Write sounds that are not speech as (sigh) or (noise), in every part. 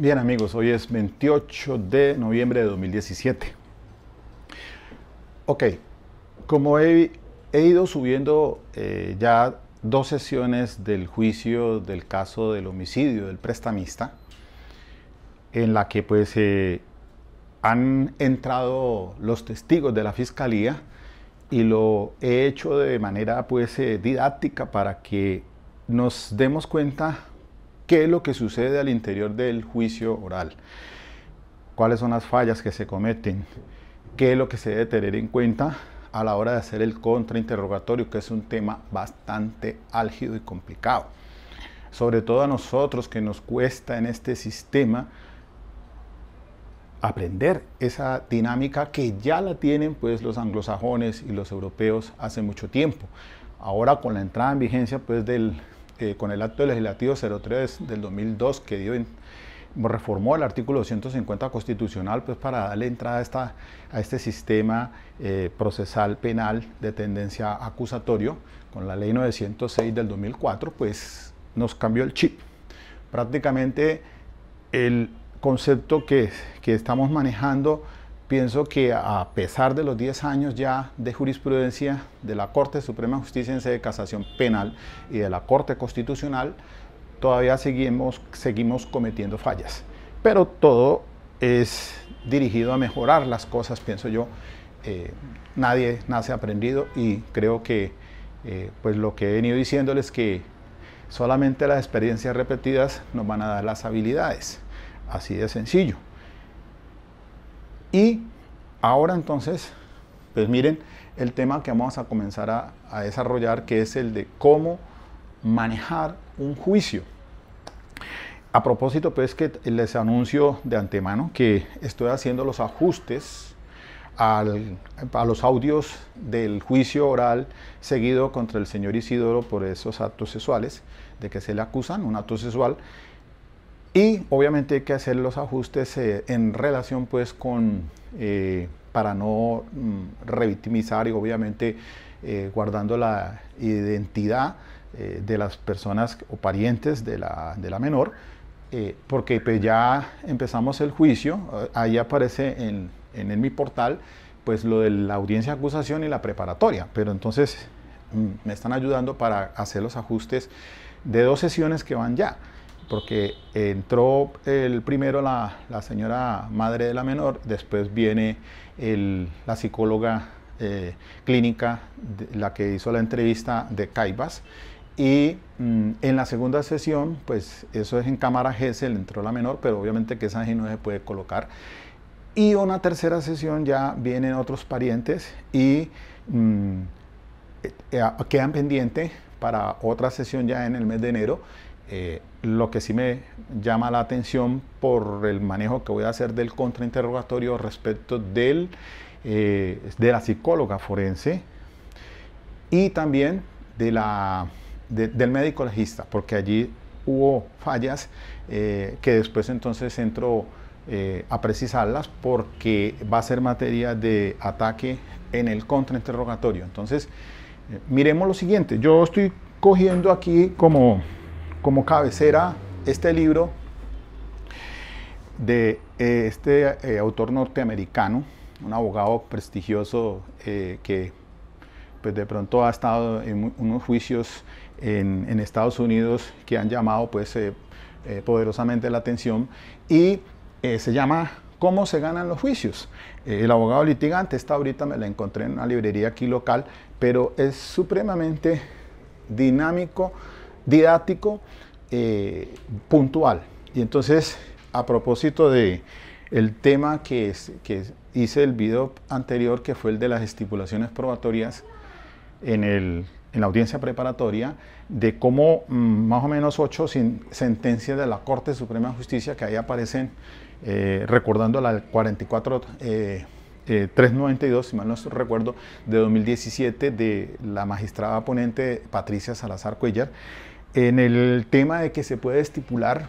Bien amigos, hoy es 28 de noviembre de 2017. Ok, como he, ido subiendo eh, ya dos sesiones del juicio del caso del homicidio del prestamista, en la que pues eh, han entrado los testigos de la fiscalía y lo he hecho de manera pues eh, didáctica para que nos demos cuenta qué es lo que sucede al interior del juicio oral, cuáles son las fallas que se cometen, qué es lo que se debe tener en cuenta a la hora de hacer el contrainterrogatorio, que es un tema bastante álgido y complicado. Sobre todo a nosotros que nos cuesta en este sistema aprender esa dinámica que ya la tienen pues los anglosajones y los europeos hace mucho tiempo. Ahora con la entrada en vigencia pues del con el acto legislativo 03 del 2002 que dio reformó el artículo 250 constitucional pues para darle entrada a, esta, a este sistema eh, procesal penal de tendencia acusatorio con la ley 906 del 2004 pues nos cambió el chip. Prácticamente el concepto que, que estamos manejando pienso que a pesar de los 10 años ya de jurisprudencia de la Corte Suprema de Justicia en sede de casación penal y de la Corte Constitucional, todavía seguimos, seguimos cometiendo fallas. Pero todo es dirigido a mejorar las cosas, pienso yo. Eh, nadie nace aprendido y creo que eh, pues lo que he venido diciéndoles es que solamente las experiencias repetidas nos van a dar las habilidades. Así de sencillo. Y ahora entonces, pues miren el tema que vamos a comenzar a, desarrollar, que es el de cómo manejar un juicio. A propósito, pues que les anuncio de antemano que estoy haciendo los ajustes a los audios del juicio oral seguido contra el señor Isidoro por esos actos sexuales de que se le acusan, un acto sexual, y obviamente hay que hacer los ajustes eh, en relación pues con, eh, para no mm, revictimizar y obviamente eh, guardando la identidad de las personas o parientes de la, de la menor, porque pues ya empezamos el juicio, ahí aparece en, en, mi portal pues lo de la audiencia de acusación y la preparatoria, pero entonces mm, me están ayudando para hacer los ajustes de dos sesiones que van ya porque entró el primero la, señora madre de la menor, después viene la psicóloga eh, clínica, la que hizo la entrevista de Caibas, y mm, en la segunda sesión, pues eso es en cámara GESEL, entró la menor, pero obviamente que esa no se puede colocar. Y una tercera sesión ya vienen otros parientes y mm, eh, quedan pendientes para otra sesión ya en el mes de enero eh, lo que sí me llama la atención por el manejo que voy a hacer del contrainterrogatorio respecto del, eh, de la psicóloga forense y también de la, del médico legista, porque allí hubo fallas eh, que después entonces entro a precisarlas porque va a ser materia de ataque en el contrainterrogatorio. Entonces, miremos lo siguiente, yo estoy cogiendo aquí como como cabecera este libro de eh, este eh, autor norteamericano, un abogado prestigioso eh, que pues de pronto ha estado en unos juicios en, Estados Unidos que han llamado pues poderosamente la atención y se llama ¿Cómo se ganan los juicios? el abogado litigante, esta ahorita me la encontré en una librería aquí local, pero es supremamente dinámico, didáctico, eh, puntual. Y entonces, a propósito de el tema que, hice el video anterior, que fue el de las estipulaciones probatorias en, el, en la audiencia preparatoria, de cómo mm, más o menos ocho sentencias de la Corte Suprema de Justicia que ahí aparecen, eh, recordando la 44 392, si mal no recuerdo, de 2017 de la magistrada ponente Patricia Salazar Cuellar, en el tema de que se puede estipular,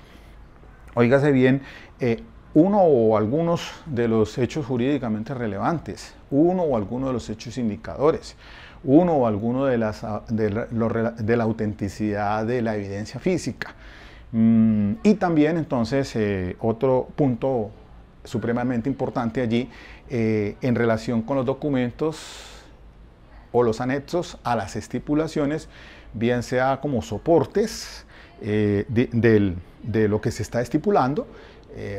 oígase bien, eh, uno o algunos de los hechos jurídicamente relevantes, uno o alguno de los hechos indicadores, uno o alguno de, las, de, la autenticidad de la evidencia física. Mm, y también entonces eh, otro punto supremamente importante allí eh, en relación con los documentos o los anexos a las estipulaciones, bien sea como soportes eh, de, lo que se está estipulando,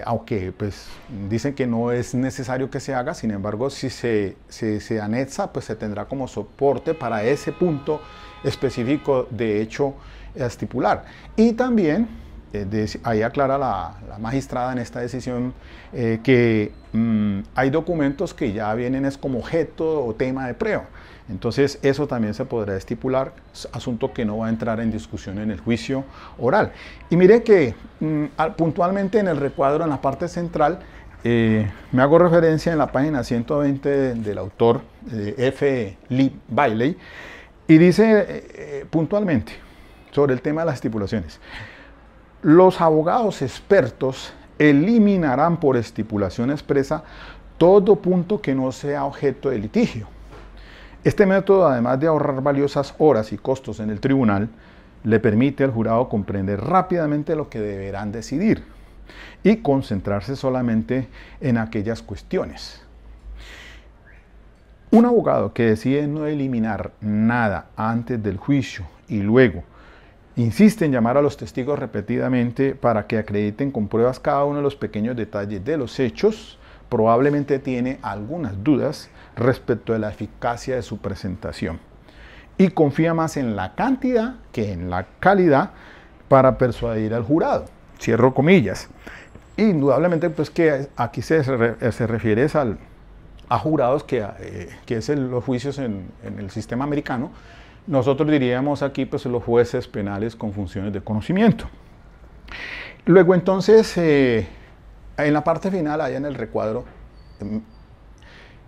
aunque pues dicen que no es necesario que se haga, sin embargo si se, se anexa pues se tendrá como soporte para ese punto específico de hecho estipular. Y también, eh, ahí aclara la, magistrada en esta decisión eh, que mm, hay documentos que ya vienen es como objeto o tema de prueba. Entonces eso también se podrá estipular, asunto que no va a entrar en discusión en el juicio oral. Y mire que mm, puntualmente en el recuadro, en la parte central, eh, me hago referencia en la página 120 del autor F. Lee Bailey, y dice puntualmente, sobre el tema de las estipulaciones. Los abogados expertos eliminarán por estipulación expresa todo punto que no sea objeto de litigio. Este método, además de ahorrar valiosas horas y costos en el tribunal, le permite al jurado comprender rápidamente lo que deberán decidir y concentrarse solamente en aquellas cuestiones. Un abogado que decide no eliminar nada antes del juicio y luego Insiste en llamar a los testigos repetidamente para que acrediten con pruebas cada uno de los pequeños detalles de los hechos. Probablemente tiene algunas dudas respecto de la eficacia de su presentación y confía más en la cantidad que en la calidad para persuadir al jurado. Cierro comillas. Indudablemente, pues que aquí se, se refiere al, a jurados que, eh, que es los juicios en, en el sistema americano, nosotros diríamos aquí pues los jueces penales con funciones de conocimiento. Luego entonces, eh, en la parte final, allá en el recuadro, em,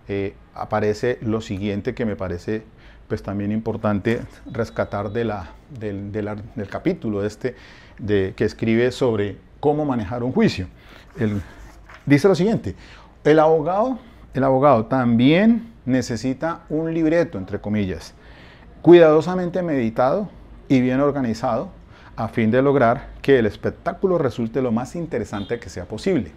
eh, aparece lo siguiente que me parece pues también importante rescatar de la, del, del, capítulo este de, que escribe sobre cómo manejar un juicio. dice lo siguiente, el abogado, el abogado también necesita un libreto, entre comillas, cuidadosamente meditado y bien organizado a fin de lograr que el espectáculo resulte lo más interesante que sea posible.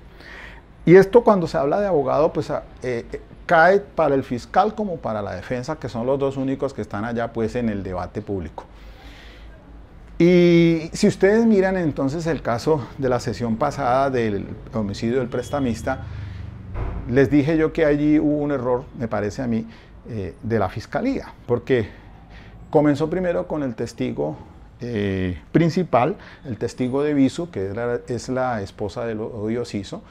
Y esto cuando se habla de abogado, pues eh, eh, cae para el fiscal como para la defensa, que son los dos únicos que están allá pues en el debate público. Y si ustedes miran entonces el caso de la sesión pasada del homicidio del prestamista, les dije yo que allí hubo un error, me parece a mí, eh, de la fiscalía, porque Comenzó primero con el testigo eh, principal, el testigo de Viso, que es la, esposa del odiosiso, mm,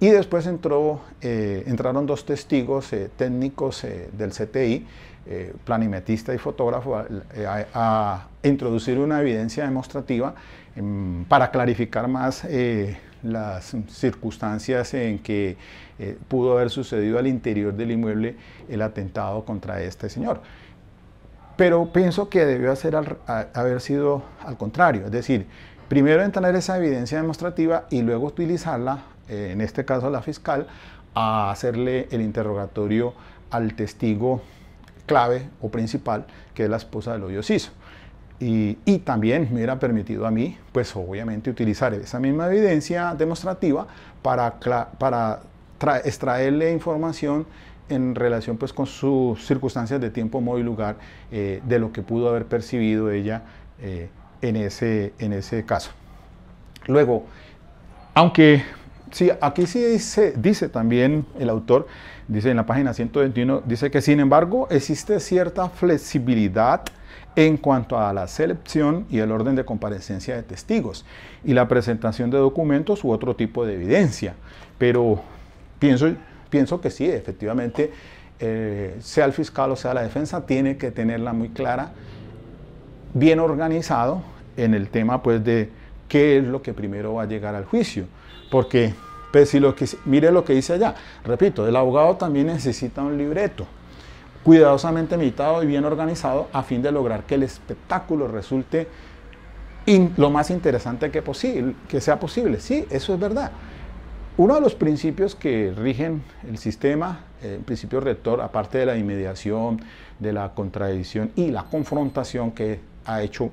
y después entró, eh, entraron dos testigos eh, técnicos del CTI, planimetista y fotógrafo, a, a, introducir una evidencia demostrativa mm, para clarificar más las circunstancias en que pudo haber sucedido al interior del inmueble el atentado contra este señor. Pero pienso que debió haber sido al contrario, es decir, primero en tener esa evidencia demostrativa y luego utilizarla, eh, en este caso la fiscal, a hacerle el interrogatorio al testigo clave o principal, que es la esposa del hoyo Y, y, también me hubiera permitido a mí, pues obviamente, utilizar esa misma evidencia demostrativa para, para extraerle información en relación pues con sus circunstancias de tiempo, modo y lugar eh, de lo que pudo haber percibido ella eh, en, ese, en ese caso. Luego, aunque sí, aquí sí dice, también el autor, dice en la página 121, dice que sin embargo existe cierta flexibilidad en cuanto a la selección y el orden de comparecencia de testigos y la presentación de documentos u otro tipo de evidencia. Pero pienso pienso que sí, efectivamente, eh, sea el fiscal o sea la defensa, tiene que tenerla muy clara, bien organizado en el tema pues de qué es lo que primero va a llegar al juicio. Porque, pues si mire lo que dice allá, repito, el abogado también necesita un libreto cuidadosamente meditado y bien organizado a fin de lograr que el espectáculo resulte lo más interesante que, posible, que sea posible. Sí, eso es verdad. Uno de los principios que rigen el sistema, el principio rector, aparte de la inmediación, de la contradicción y la confrontación que ha hecho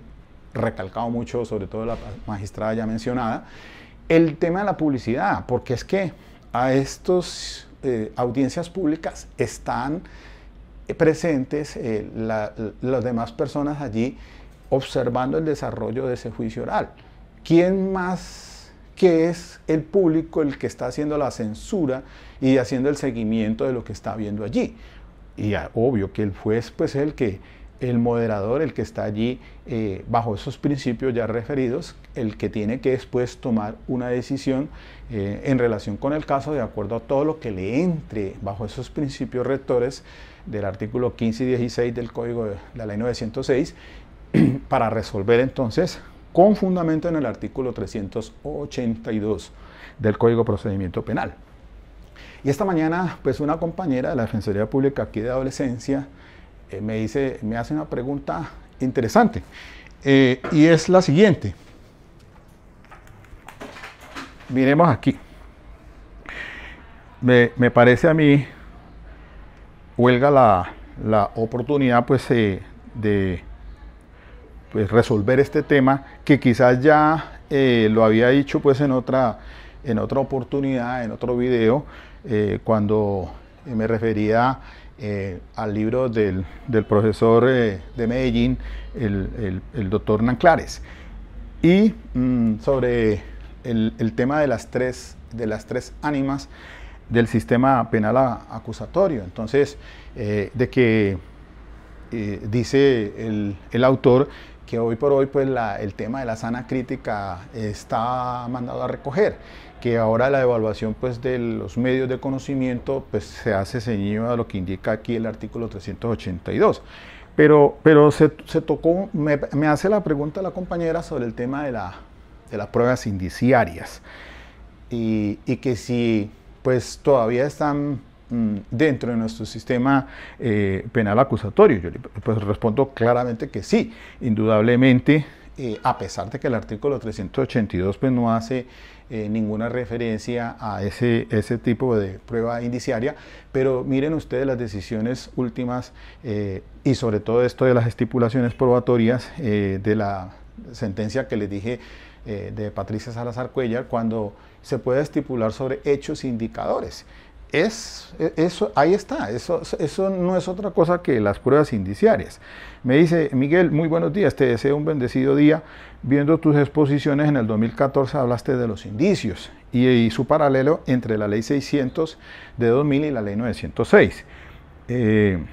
recalcado mucho, sobre todo la magistrada ya mencionada, el tema de la publicidad, porque es que a estas eh, audiencias públicas están presentes eh, las demás personas allí observando el desarrollo de ese juicio oral. ¿Quién más que es el público el que está haciendo la censura y haciendo el seguimiento de lo que está viendo allí? Y obvio que el juez pues es el que el moderador, el que está allí eh, bajo esos principios ya referidos, el que tiene que después tomar una decisión eh, en relación con el caso de acuerdo a todo lo que le entre bajo esos principios rectores del artículo 15 y 16 del Código de la Ley 906 (clears throat) para resolver entonces con fundamento en el artículo 382 del Código de Procedimiento Penal. Y esta mañana, pues una compañera de la Defensoría Pública aquí de Adolescencia eh, me dice, me hace una pregunta interesante eh, y es la siguiente. Miremos aquí. Me, parece a mí huelga la, oportunidad pues eh, de pues, resolver este tema que quizás ya eh, lo había dicho pues en otra, en otra oportunidad, en otro video, eh, cuando me refería al libro del, profesor de Medellín, el, doctor Nanclares, y mm, sobre el, tema de las, tres, de las tres ánimas del sistema penal acusatorio. Entonces, de que dice el, el, autor que hoy por hoy pues el tema de la sana crítica está mandado a recoger, que ahora la evaluación pues de los medios de conocimiento pues se hace ceñido a lo que indica aquí el artículo 382. Pero, pero se, tocó, me, hace la pregunta la compañera sobre el tema de, la, de las pruebas indiciarias y, y que si pues todavía están Mm, dentro de nuestro sistema eh, penal acusatorio? Yo pues respondo claramente que sí, indudablemente, eh, a pesar de que el artículo 382 pues, no hace eh, ninguna referencia a ese, ese tipo de prueba indiciaria, pero miren ustedes las decisiones últimas y sobre todo esto de las estipulaciones probatorias de la sentencia que les dije de Patricia Salazar Cuellar, cuando se puede estipular sobre hechos indicadores es, e, eso, ahí está, eso, eso no es otra cosa que las pruebas indiciarias. Me dice, Miguel, muy buenos días, te deseo un bendecido día. Viendo tus exposiciones en el 2014 hablaste de los indicios y, su paralelo entre la ley 600 de 2000 y la ley 906 eh,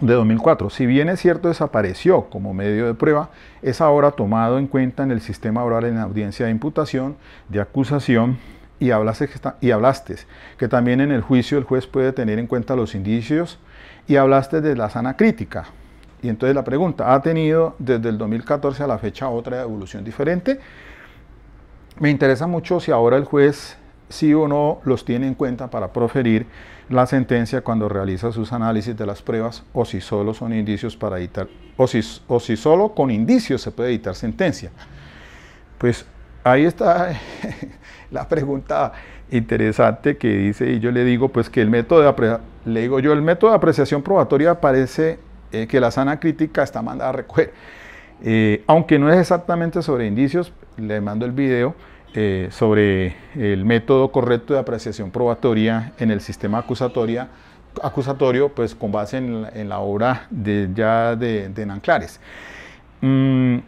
de 2004. Si bien es cierto desapareció como medio de prueba, es ahora tomado en cuenta en el sistema oral en audiencia de imputación, de acusación y hablaste, que también en el juicio el juez puede tener en cuenta los indicios y hablaste de la sana crítica. Y entonces la pregunta, ¿ha tenido desde el 2014 a la fecha otra evolución diferente? Me interesa mucho si ahora el juez sí o no los tiene en cuenta para proferir la sentencia cuando realiza sus análisis de las pruebas o si solo son indicios para editar o si, o si solo con indicios se puede editar sentencia. Pues ahí está (laughs) la pregunta interesante que dice, y yo le digo, pues que el método de, le digo yo, el método de apreciación probatoria parece eh, que la sana crítica está mandada a recoger. Eh, aunque no es exactamente sobre indicios, le mando el video eh, sobre el método correcto de apreciación probatoria en el sistema acusatoria, acusatorio, pues con base en la, obra de, ya de, Nanclares. Mm,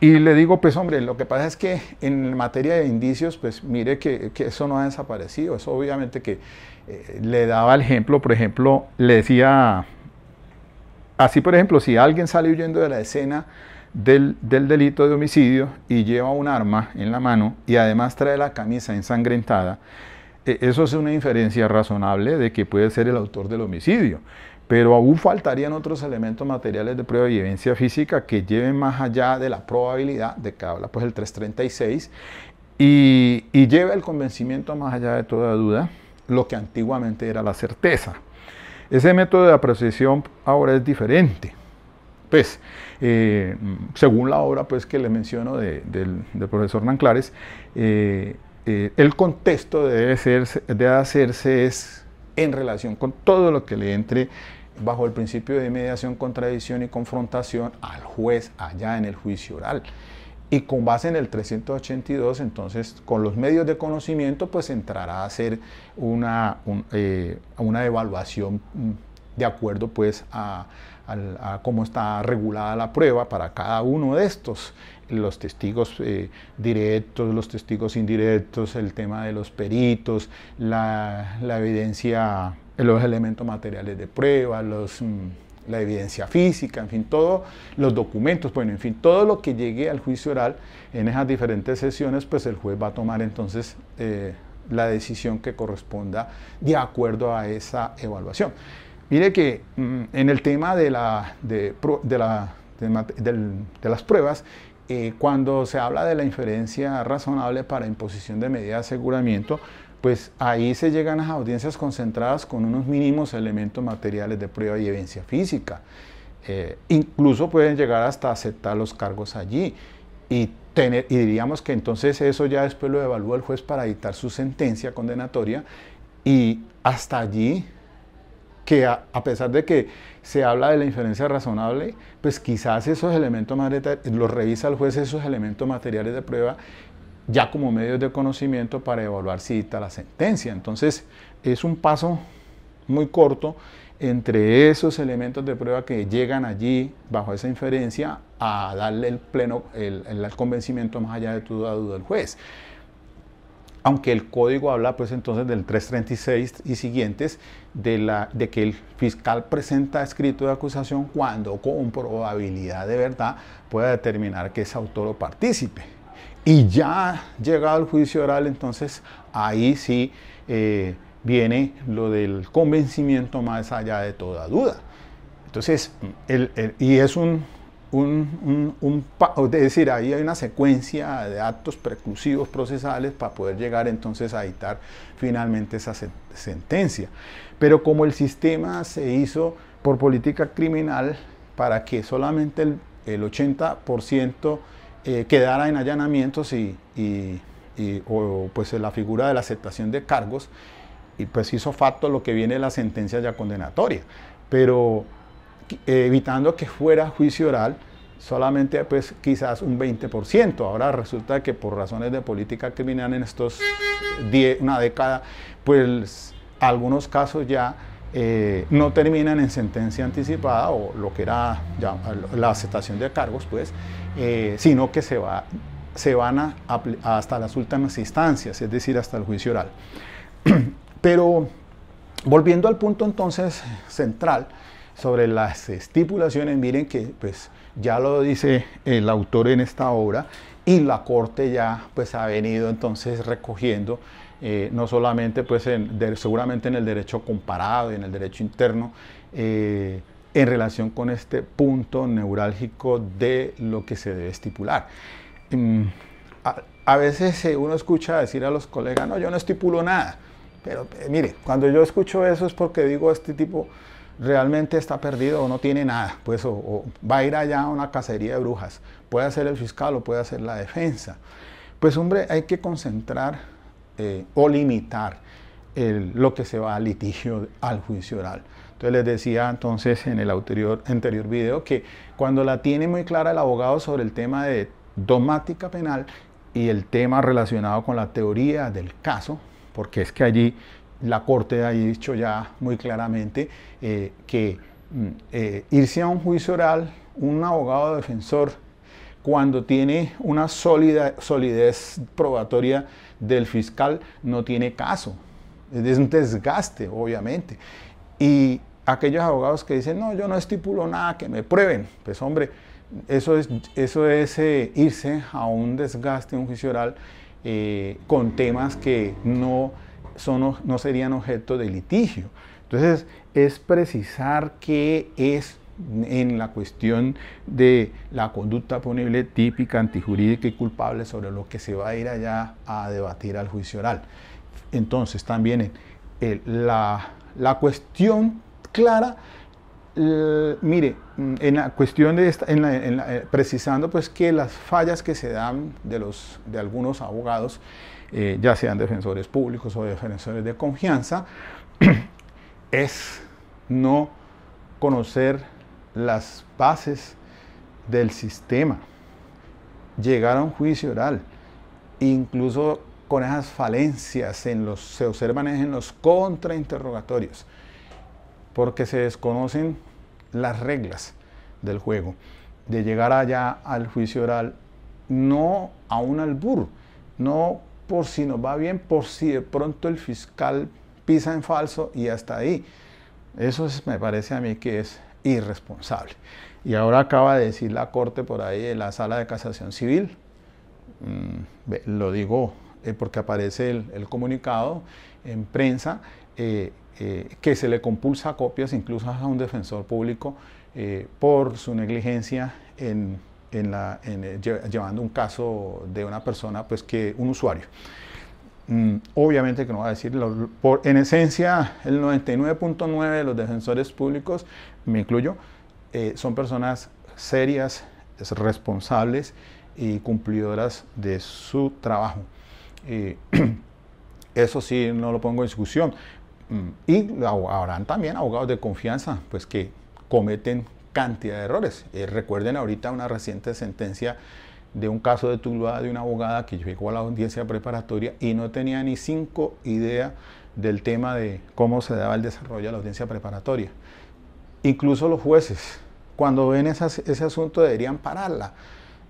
y le digo, pues hombre, lo que pasa es que en materia de indicios, pues mire que, eso no ha desaparecido. Eso obviamente que eh, le daba el ejemplo, por ejemplo, le decía, así por ejemplo, si alguien sale huyendo de la escena del, delito de homicidio y lleva un arma en la mano y además trae la camisa ensangrentada, e, eso es una inferencia razonable de que puede ser el autor del homicidio pero aún faltarían otros elementos materiales de prueba y evidencia física que lleven más allá de la probabilidad de que habla pues el 336 y, y lleve el convencimiento más allá de toda duda lo que antiguamente era la certeza. Ese método de apreciación ahora es diferente. Pues, eh, según la obra pues, que le menciono del, profesor Nanclares, eh, eh, el contexto debe, ser, debe hacerse es en relación con todo lo que le entre bajo el principio de mediación, contradicción y confrontación al juez allá en el juicio oral. Y con base en el 382, entonces, con los medios de conocimiento, pues entrará a hacer una, una evaluación mm, de acuerdo pues a, cómo está regulada la prueba para cada uno de estos, los testigos eh, directos, los testigos indirectos, el tema de los peritos, la, evidencia, los elementos materiales de prueba. Mm, la evidencia física, en fin, todos los documentos, bueno, en fin, todo lo que llegue al juicio oral en esas diferentes sesiones, pues el juez va a tomar entonces eh, la decisión que corresponda de acuerdo a esa evaluación. Mire que mm, en el tema de, la, de, la, de, las pruebas, eh, cuando se habla de la inferencia razonable para imposición de medida de aseguramiento, pues ahí se llegan a audiencias concentradas con unos mínimos elementos materiales de prueba y evidencia física. Eh, incluso pueden llegar hasta aceptar los cargos allí y, tener, y diríamos que entonces eso ya después lo evalúa el juez para dictar su sentencia condenatoria y hasta allí que a, pesar de que se habla de la inferencia razonable, pues quizás esos elementos los revisa el juez esos elementos materiales de prueba ya como medios de conocimiento para evaluar si dicta la sentencia. Entonces, es un paso muy corto entre esos elementos de prueba que llegan allí bajo esa inferencia a darle el pleno, el, convencimiento más allá de toda duda del juez. Aunque el código habla pues entonces del 336 y siguientes de, la, de que el fiscal presenta escrito de acusación cuando con probabilidad de verdad pueda determinar que es autor o partícipe. Y ya llegado el juicio oral, entonces ahí sí eh, viene lo del convencimiento más allá de toda duda. Entonces, y es un, un, un, es decir, ahí hay una secuencia de actos preclusivos procesales para poder llegar entonces a dictar finalmente esa sentencia. Pero como el sistema se hizo por política criminal para que solamente el, el 80% eh, quedara en allanamientos y, o, pues la figura de la aceptación de cargos y pues hizo facto lo que viene de la sentencia ya condenatoria, pero evitando que fuera juicio oral solamente pues quizás un 20%. Ahora resulta que por razones de política criminal en estos 10, una década, pues algunos casos ya eh, no terminan en sentencia anticipada o lo que era la aceptación de cargos, pues, eh, sino que se, va, se van a, hasta las últimas instancias, es decir, hasta el juicio oral. (clears throat) Pero volviendo al punto entonces central sobre las estipulaciones, miren que pues ya lo dice el autor en esta obra y la corte ya pues ha venido entonces recogiendo eh, no solamente pues seguramente en el derecho comparado y en el derecho interno, eh, en relación con este punto neurálgico de lo que se debe estipular. Mm, a, veces eh, uno escucha decir a los colegas, no, yo no estipulo nada, pero mire, cuando yo escucho eso es porque digo, este tipo realmente está perdido o no tiene nada, pues o, va a ir allá a una cacería de brujas, puede ser el fiscal o puede hacer la defensa. Pues hombre, hay que concentrar eh, o limitar lo que se va al litigio, al juicio oral. Entonces les decía entonces en el anterior, anterior video que cuando la tiene muy clara el abogado sobre el tema de dogmática penal y el tema relacionado con la teoría del caso, porque es que allí la Corte ha dicho ya muy claramente eh, que mm, eh, irse a un juicio oral, un abogado defensor, cuando tiene una sólida, solidez probatoria del fiscal no tiene caso. Es un desgaste, obviamente. Y aquellos abogados que dicen, no, yo no estipulo nada, que me prueben. Pues hombre, eso es, eso es eh, irse a un desgaste, un juicio oral con temas que no, son, no serían objeto de litigio. Entonces, es precisar qué es en la cuestión de la conducta punible típica, antijurídica y culpable sobre lo que se va a ir allá a debatir al juicio oral. Entonces, también la, la, cuestión clara, mire, en la cuestión de esta, en eh, precisando pues que las fallas que se dan de, los, de algunos abogados, eh, ya sean defensores públicos o defensores de confianza, (clears throat) es no conocer las bases del sistema, llegar a un juicio oral, incluso con esas falencias en los, se observan en los contrainterrogatorios, porque se desconocen las reglas del juego, de llegar allá al juicio oral, no a un albur, no por si nos va bien, por si de pronto el fiscal pisa en falso y hasta ahí. Eso me parece a mí que es irresponsable. Y ahora acaba de decir la Corte por ahí en la sala de casación civil, mm, lo digo eh, porque aparece el, comunicado en prensa, eh, eh, que se le compulsa copias incluso a un defensor público por su negligencia en eh, llevando un caso de una persona, pues que un usuario. Mm, obviamente que no va a decir, por, en esencia, el 99.9 de los defensores públicos, me incluyo, eh, son personas serias, responsables y cumplidoras de su trabajo. (clears throat) eso sí, no lo pongo en discusión. Mm, y habrán también abogados de confianza, pues que cometen cantidad de errores. Eh, recuerden ahorita una reciente sentencia de un caso de Tuluá de una abogada que llegó a la audiencia preparatoria y no tenía ni cinco ideas del tema de cómo se daba el desarrollo de la audiencia preparatoria. Incluso los jueces, cuando ven ese asunto, deberían pararla.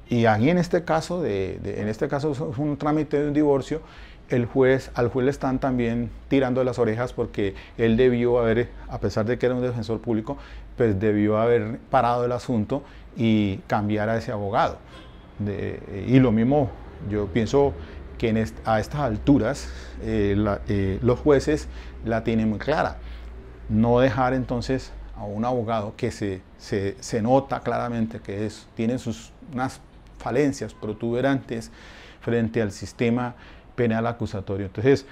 Y ahí en este caso, de, en este caso es un trámite de un divorcio, el juez, al juez le están también tirando las orejas porque él debió haber, a pesar de que era un defensor público, pues debió haber parado el asunto y cambiar a ese abogado. y lo mismo, yo pienso que a estas alturas eh, eh, los jueces la tienen muy clara. No dejar entonces a un abogado que se, se, nota claramente que es, tiene sus, unas falencias protuberantes frente al sistema penal acusatorio. Entonces,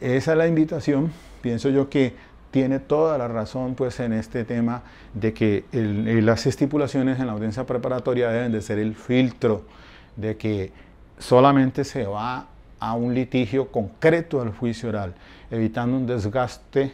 esa es la invitación. Pienso yo que tiene toda la razón pues en este tema de que las estipulaciones en la audiencia preparatoria deben de ser el filtro de que solamente se va a un litigio concreto al juicio oral, evitando un desgaste,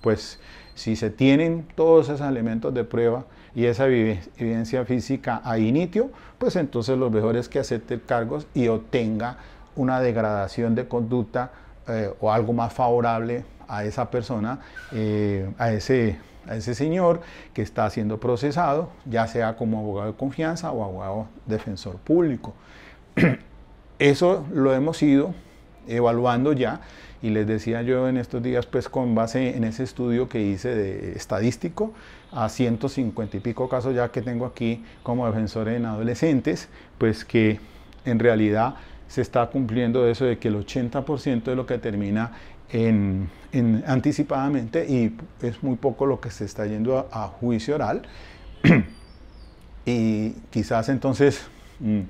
pues si se tienen todos esos elementos de prueba y esa evidencia física a inicio, pues entonces lo mejor es que acepte cargos y obtenga una degradación de conducta eh, o algo más favorable a esa persona, eh, a, ese, a ese señor que está siendo procesado, ya sea como abogado de confianza o abogado defensor público. (clears throat) Eso lo hemos ido evaluando ya y les decía yo en estos días, pues con base en ese estudio que hice de estadístico, a 150 y pico casos ya que tengo aquí como defensor en adolescentes, pues que en realidad se está cumpliendo eso de que el 80% de lo que termina en, anticipadamente y es muy poco lo que se está yendo a, juicio oral. (clears throat) y quizás entonces mm,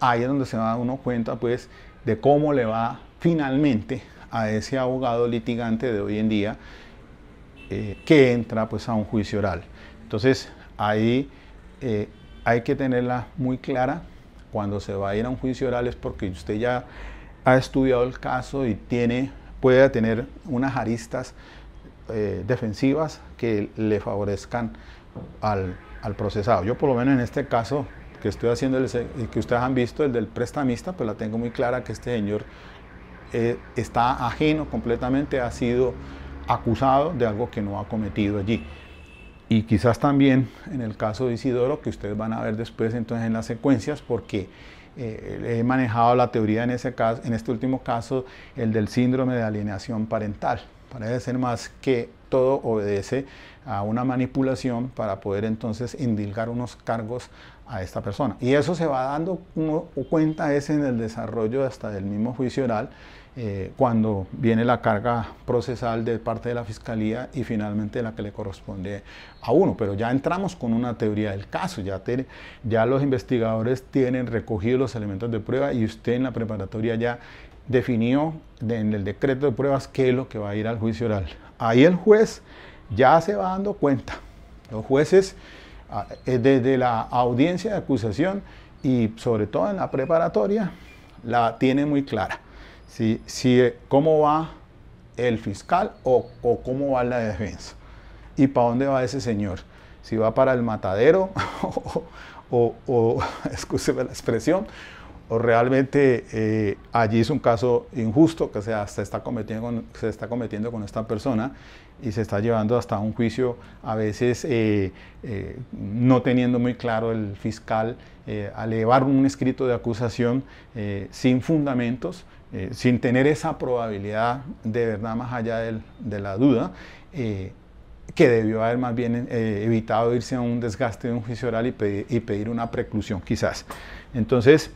ahí es donde se da uno cuenta pues de cómo le va finalmente a ese abogado litigante de hoy en día eh, que entra pues a un juicio oral. Entonces ahí eh, hay que tenerla muy clara cuando se va a ir a un juicio oral es porque usted ya ha estudiado el caso y tiene, puede tener unas aristas eh, defensivas que le favorezcan al, procesado. Yo por lo menos en este caso que estoy haciendo, el, que ustedes han visto, el del prestamista, pues la tengo muy clara que este señor eh, está ajeno completamente, ha sido acusado de algo que no ha cometido allí. Y quizás también en el caso de Isidoro, que ustedes van a ver después entonces en las secuencias, porque eh, he manejado la teoría en, ese caso, en este último caso, el del síndrome de alienación parental. Parece ser más que todo obedece a una manipulación para poder entonces indilgar unos cargos a esta persona. Y eso se va dando cuenta es en el desarrollo hasta del mismo juicio oral, eh, cuando viene la carga procesal de parte de la fiscalía y finalmente la que le corresponde a uno. Pero ya entramos con una teoría del caso, ya, los investigadores tienen recogidos los elementos de prueba y usted en la preparatoria ya definió en el decreto de pruebas qué es lo que va a ir al juicio oral. Ahí el juez ya se va dando cuenta. Los jueces, ah, eh, desde la audiencia de acusación y sobre todo en la preparatoria, la tienen muy clara si, si, cómo va el fiscal o, cómo va la defensa. y para dónde va ese señor. Si va para el matadero (laughs) o, o, (laughs) la expresión, o realmente eh, allí es un caso injusto que se, está cometiendo con, se está cometiendo con esta persona y se está llevando hasta un juicio a veces eh, eh, no teniendo muy claro el fiscal al elevar un escrito de acusación sin fundamentos, sin tener esa probabilidad de verdad más allá de la duda que debió haber más bien evitado irse a un desgaste de un juicio oral y pedir, una preclusión quizás. Entonces,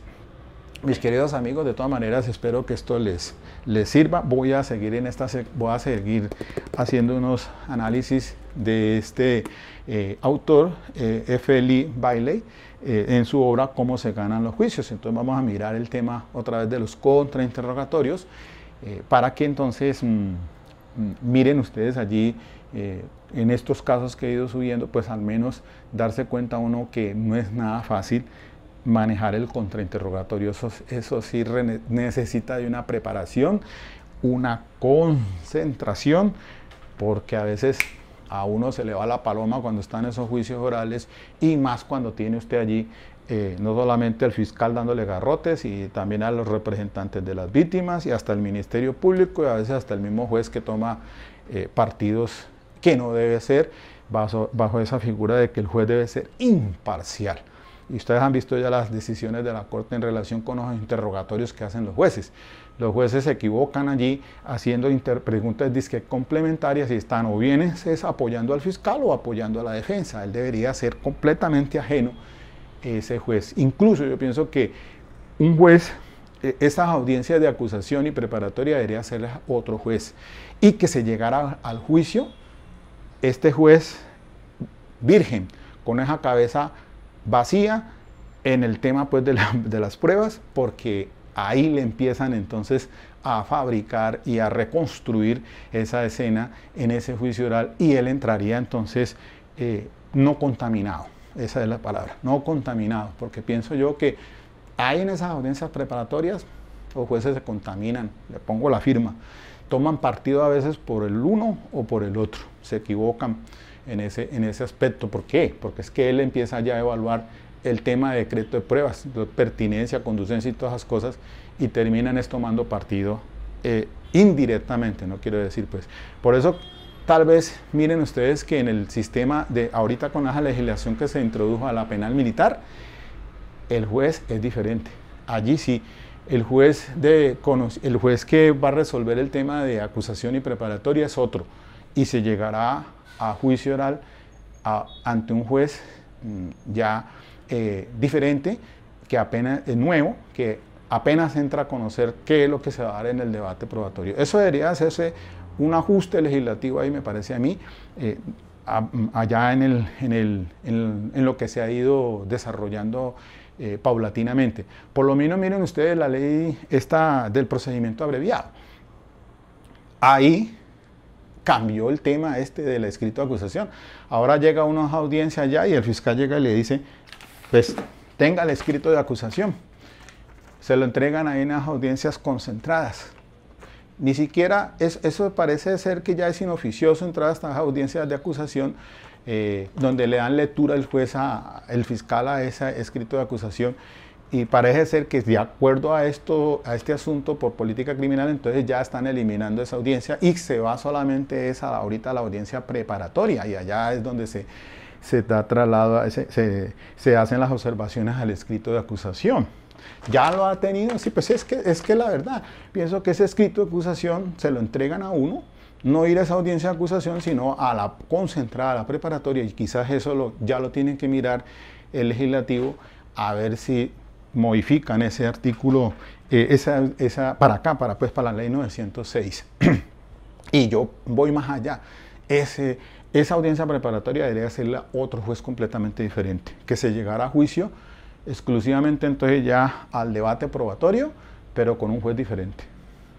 mis queridos amigos, de todas maneras espero que esto les, les sirva. Voy a seguir en esta voy a seguir haciendo unos análisis de este eh, autor, eh, F. Lee Bailey, eh, en su obra Cómo se ganan los juicios. Entonces vamos a mirar el tema otra vez de los contrainterrogatorios para que entonces mm, mm, miren ustedes allí en estos casos que he ido subiendo, pues al menos darse cuenta uno que no es nada fácil manejar el contrainterrogatorio. Eso, eso sí necesita de una preparación, una concentración, porque a veces a uno se le va la paloma cuando están esos juicios orales y más cuando tiene usted allí eh, no solamente al fiscal dándole garrotes y también a los representantes de las víctimas y hasta el Ministerio Público y a veces hasta el mismo juez que toma eh, partidos que no debe ser bajo esa figura de que el juez debe ser imparcial. Y ustedes han visto ya las decisiones de la Corte en relación con los interrogatorios que hacen los jueces. Los jueces se equivocan allí haciendo preguntas disque complementarias y están o bien es apoyando al fiscal o apoyando a la defensa. Él debería ser completamente ajeno ese juez. Incluso yo pienso que un juez, e, esas audiencias de acusación y preparatoria debería ser otro juez. Y que se llegara al juicio este juez virgen, con esa cabeza vacía en el tema pues, de, las pruebas, porque ahí le empiezan entonces a fabricar y a reconstruir esa escena en ese juicio oral y él entraría entonces eh, no contaminado, esa es la palabra, no contaminado, porque pienso yo que hay en esas audiencias preparatorias los jueces se contaminan, le pongo la firma, toman partido a veces por el uno o por el otro, se equivocan en ese, en ese aspecto. ¿Por qué? Porque es que él empieza ya a evaluar el tema de decreto de pruebas, pertinencia, conducencia y todas esas cosas, y terminan es tomando partido eh, indirectamente, no quiero decir pues. Por eso tal vez miren ustedes que en el sistema de ahorita con la legislación que se introdujo a la penal militar, el juez es diferente. Allí sí, el juez, de, el juez que va a resolver el tema de acusación y preparatoria es otro, y se llegará a juicio oral ante un juez mm, ya eh, diferente, que apenas es nuevo, que apenas entra a conocer qué es lo que se va a dar en el debate probatorio. Eso debería hacerse un ajuste legislativo ahí, me parece a mí, eh, allá en, el, en, el, en, lo que se ha ido desarrollando eh, paulatinamente. Por lo menos miren ustedes la ley esta del procedimiento abreviado. Ahí cambió el tema este del escrito de acusación. Ahora llega una audiencia allá y el fiscal llega y le dice, pues tenga el escrito de acusación. Se lo entregan ahí en las audiencias concentradas. Ni siquiera, eso parece ser que ya es inoficioso entrar a estas audiencias de acusación eh, donde le dan lectura el juez, a, el fiscal a ese escrito de acusación y parece ser que de acuerdo a esto, a este asunto por política criminal, entonces ya están eliminando esa audiencia y se va solamente esa ahorita a la audiencia preparatoria y allá es donde se, se da traslado, se, se, hacen las observaciones al escrito de acusación. Ya lo ha tenido, sí, pues es que es que la verdad, pienso que ese escrito de acusación se lo entregan a uno, no ir a esa audiencia de acusación, sino a la concentrada, a la preparatoria, y quizás eso lo, ya lo tienen que mirar el legislativo a ver si modifican ese artículo, eh, esa, esa, para acá, para, pues, para la ley 906. (clears throat) y yo voy más allá. Ese, esa audiencia preparatoria debería hacerla otro juez completamente diferente, que se llegara a juicio exclusivamente entonces ya al debate probatorio, pero con un juez diferente.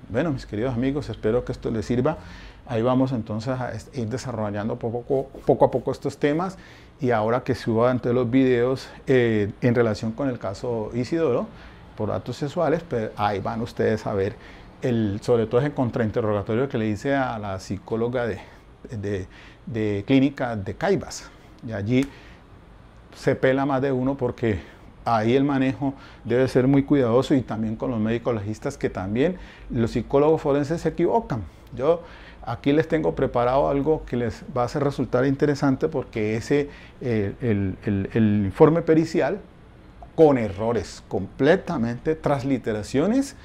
Bueno, mis queridos amigos, espero que esto les sirva. Ahí vamos entonces a ir desarrollando poco, poco a poco estos temas y ahora que subo ante los videos eh, en relación con el caso Isidoro por actos sexuales, pues ahí van ustedes a ver el, sobre todo ese contrainterrogatorio que le hice a la psicóloga de, de, clínica de Caibas. Y allí se pela más de uno porque ahí el manejo debe ser muy cuidadoso y también con los médicos legistas que también los psicólogos forenses se equivocan. Yo aquí les tengo preparado algo que les va a hacer resultar interesante porque ese, el, el informe pericial con errores, completamente transliteraciones,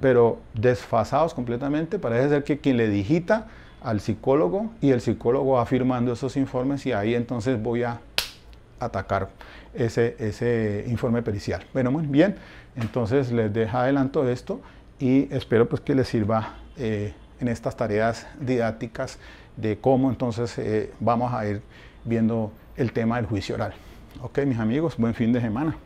pero desfasados completamente. Parece ser que quien le digita al psicólogo y el psicólogo va firmando esos informes y ahí entonces voy a atacar ese, ese informe pericial. Bueno, muy bien, entonces les dejo adelanto esto y espero pues que les sirva eh, en estas tareas didácticas de cómo entonces eh, vamos a ir viendo el tema del juicio oral. Ok, mis amigos, buen fin de semana.